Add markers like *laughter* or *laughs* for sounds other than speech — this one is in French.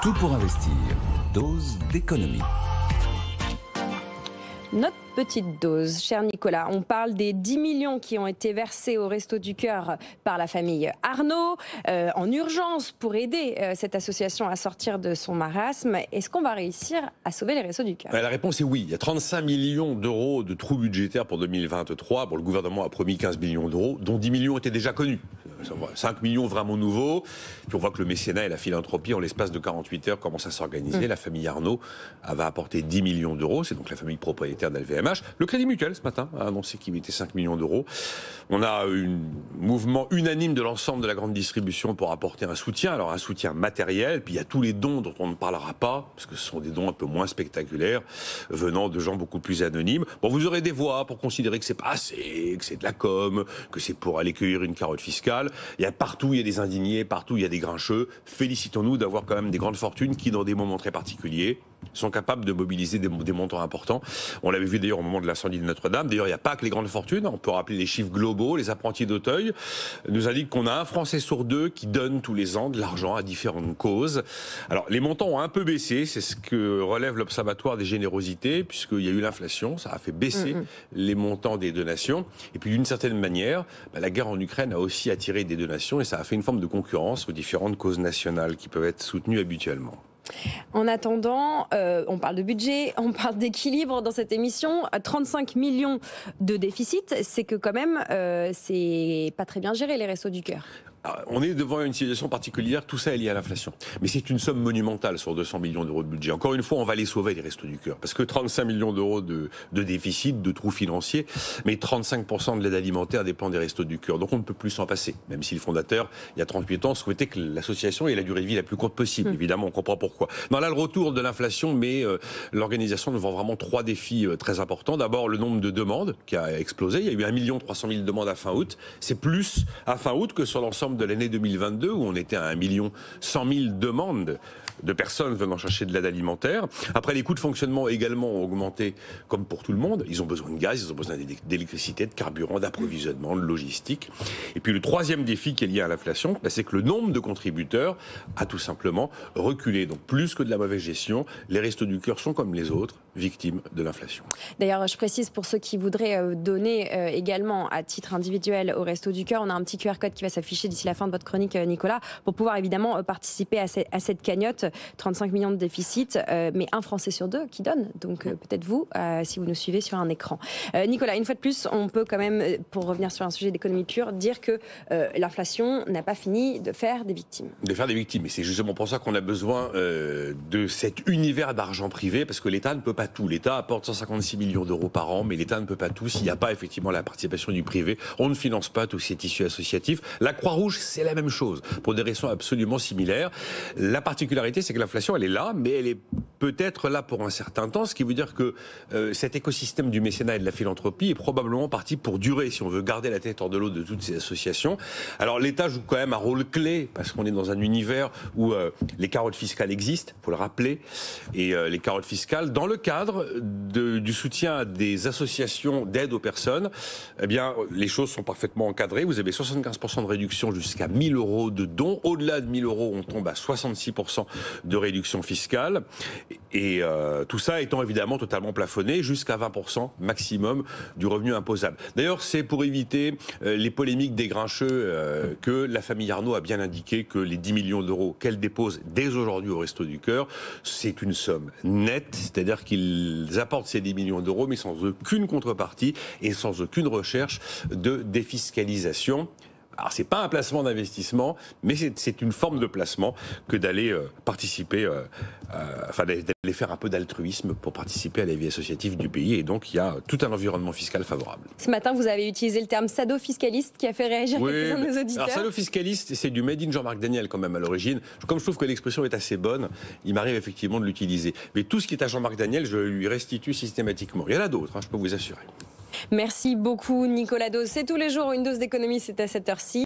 Tout pour investir. Dose d'économie. Notre petite dose, cher Nicolas. On parle des 10 millions qui ont été versés au Resto du Cœur par la famille Arnaud euh, en urgence pour aider euh, cette association à sortir de son marasme. Est-ce qu'on va réussir à sauver les Restos du Cœur? La réponse est oui. Il y a 35 millions d'euros de trous budgétaires pour 2023. Bon, le gouvernement a promis 15 millions d'euros, dont 10 millions étaient déjà connus. 5 millions vraiment nouveaux. Puis on voit que le mécénat et la philanthropie, en l'espace de 48 heures, commencent à s'organiser. Mm. La famille Arnaud va apporter 10 millions d'euros. C'est donc la famille propriétaire d'LVMH. Le Crédit Mutuel, ce matin, a annoncé qu'il mettait 5 millions d'euros. On a un mouvement unanime de l'ensemble de la grande distribution pour apporter un soutien. Alors un soutien matériel, puis il y a tous les dons dont on ne parlera pas, parce que ce sont des dons un peu moins spectaculaires, venant de gens beaucoup plus anonymes. Bon, vous aurez des voix pour considérer que c'est pas assez, que c'est de la com, que c'est pour aller cueillir une carotte fiscale. Il y a partout, il y a des indignés, partout, il y a des grincheux. Félicitons-nous d'avoir quand même des grandes fortunes qui, dans des moments très particuliers, sont capables de mobiliser des, montants importants. On l'avait vu d'ailleurs au moment de l'incendie de Notre-Dame. D'ailleurs, il n'y a pas que les grandes fortunes. On peut rappeler les chiffres globaux. Les apprentis d'Auteuil nous indiquent qu'on a un Français sur deux qui donne tous les ans de l'argent à différentes causes. Alors, les montants ont un peu baissé. C'est ce que relève l'Observatoire des générosités, puisqu'il y a eu l'inflation. Ça a fait baisser mm, mm. les montants des donations. Et puis, d'une certaine manière, bah, la guerre en Ukraine a aussi attiré des donations et ça a fait une forme de concurrence aux différentes causes nationales qui peuvent être soutenues habituellement. En attendant, euh, on parle de budget, *laughs* on parle d'équilibre dans cette émission. 35 millions de déficit, c'est que quand même, euh, c'est pas très bien géré les restos du cœur. Ah, on est devant une situation particulière, tout ça est lié à l'inflation. Mais c'est une somme monumentale sur 200 millions d'euros de budget. Encore une fois, on va les sauver, les restos du cœur. Parce que 35 millions d'euros de, déficit, de trous financiers, mais 35% de l'aide alimentaire dépend des restos du cœur. Donc on ne peut plus s'en passer. Même si le fondateur, il y a 38 ans, souhaitait que l'association ait la durée de vie la plus courte possible. Hum. Évidemment, on comprend pourquoi. Non, là, le retour de l'inflation met euh, l'organisation devant vraiment trois défis euh, très importants. D'abord, le nombre de demandes qui a explosé. Il y a eu 1 300 000 demandes à fin août. C'est plus à fin août que sur l'ensemble de l'année 2022 où on était à 1 million 100 000 demandes de personnes venant chercher de l'aide alimentaire. Après, les coûts de fonctionnement également ont augmenté, comme pour tout le monde. Ils ont besoin de gaz, ils ont besoin d'électricité, de carburant, d'approvisionnement, de logistique. Et puis le troisième défi qui est lié à l'inflation, bah, c'est que le nombre de contributeurs a tout simplement reculé. Donc plus que de la mauvaise gestion, les restos du cœur sont comme les autres, victimes de l'inflation. D'ailleurs, je précise pour ceux qui voudraient euh, donner euh, également à titre individuel au resto du cœur, on a un petit QR code qui va s'afficher d'ici la fin de votre chronique, euh, Nicolas, pour pouvoir évidemment participer à cette cagnotte. 35 millions de déficit, euh, mais un Français sur deux qui donne. Donc euh, peut-être vous, euh, si vous nous suivez sur un écran. Nicolas, une fois de plus, on peut quand même, pour revenir sur un sujet d'économie pure, dire que l'inflation n'a pas fini de faire des victimes. De faire des victimes. Et c'est justement pour ça qu'on a besoin de cet univers d'argent privé, parce que l'État ne peut pas tout. L'État apporte 156 millions d'euros par an, mais l'État ne peut pas tout s'il n'y a pas effectivement la participation du privé. On ne finance pas tous ces tissus associatifs. La Croix-Rouge, c'est la même chose, pour des raisons absolument similaires. La particularité, c'est que la l'inflation, elle est là, mais elle est peut-être là pour un certain temps, ce qui veut dire que euh, cet écosystème du mécénat et de la philanthropie est probablement parti pour durer, si on veut garder la tête hors de l'eau de toutes ces associations. Alors l'État joue quand même un rôle clé, parce qu'on est dans un univers où euh, les carottes fiscales existent, faut le rappeler, et euh, les carottes fiscales, dans le cadre du soutien des associations d'aide aux personnes, eh bien, les choses sont parfaitement encadrées. Vous avez 75% de réduction jusqu'à 1000 euros de dons. Au-delà de 1000 euros, on tombe à 66% de réduction fiscale. Et euh, tout ça étant évidemment totalement plafonné jusqu'à 20% maximum du revenu imposable. D'ailleurs, c'est pour éviter euh, les polémiques des grincheux euh, que la famille Arnaud a bien indiqué que les 10 millions d'euros qu'elle dépose dès aujourd'hui au Resto du Cœur, c'est une somme nette, c'est-à-dire qu'ils apportent ces 10 millions d'euros, mais sans aucune contrepartie et sans aucune recherche de défiscalisation. Alors c'est pas un placement d'investissement, mais c'est une forme de placement que d'aller euh, participer, euh, euh, enfin d'aller faire un peu d'altruisme pour participer à la vie associative du pays. Et donc il y a tout un environnement fiscal favorable. Ce matin, vous avez utilisé le terme sado-fiscaliste qui a fait réagir quelques-uns de nos auditeurs. Alors sado-fiscaliste, c'est du made in Jean-Marc Daniel quand même à l'origine. Comme je trouve que l'expression est assez bonne, il m'arrive effectivement de l'utiliser. Mais tout ce qui est à Jean-Marc Daniel, je lui restitue systématiquement. Il y en a d'autres, hein, je peux vous assurer. Merci beaucoup Nicolas Dose. C'est tous les jours une dose d'économie, c'est à cette heure-ci.